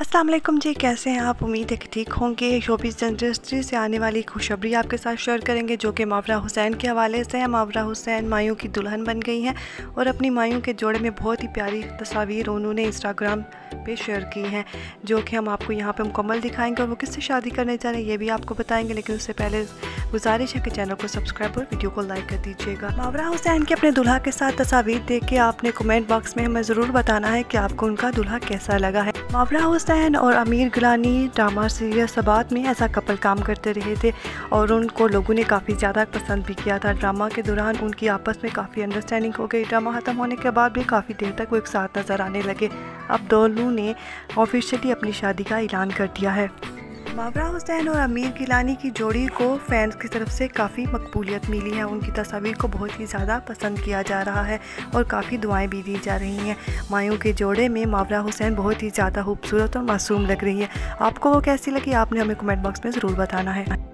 वालेकुम जी, कैसे हैं आप? उम्मीद है कि ठीक होंगे। शोबीज़ इंडस्ट्री से आने वाली खुशखबरी आपके साथ शेयर करेंगे, जो कि मावरा हुसैन के हवाले से है। मावरा हुसैन मायूं की दुल्हन बन गई हैं और अपनी मायूं के जोड़े में बहुत ही प्यारी तस्वीर उन्होंने इंस्टाग्राम पे शेयर की हैं, जो कि हम आपको यहाँ पे मुकम्मल दिखाएँगे और वो किससे शादी करने जा रहे हैं, ये भी आपको बताएँगे, लेकिन उससे पहले गुजारिश है कि चैनल को सब्सक्राइब और वीडियो को लाइक कर दीजिएगा। मावरा हुसैन के अपने दुल्हा के साथ तस्वीर देख के आपने कमेंट बॉक्स में हमें ज़रूर बताना है कि आपको उनका दुल्हा कैसा लगा है। मावरा हुसैन और अमीर गिलानी ड्रामा सीरियल सबात में ऐसा कपल काम करते रहे थे और उनको लोगों ने काफ़ी ज़्यादा पसंद भी किया था। ड्रामा के दौरान उनकी आपस में काफ़ी अंडरस्टैंडिंग हो गई। ड्रामा ख़त्म होने के बाद भी काफ़ी देर तक वो एक साथ नज़र आने लगे। अब दोनों ने ऑफिशियली अपनी शादी का ऐलान कर दिया है। मावरा हुसैन और अमीर गिलानी की जोड़ी को फैंस की तरफ़ से काफ़ी मकबूलियत मिली है। उनकी तस्वीर को बहुत ही ज़्यादा पसंद किया जा रहा है और काफ़ी दुआएँ भी दी जा रही हैं। मायूं के जोड़े में मावरा हुसैन बहुत ही ज़्यादा खूबसूरत और मासूम लग रही है। आपको वो कैसी लगी, आपने हमें कमेंट बॉक्स में ज़रूर बताना है।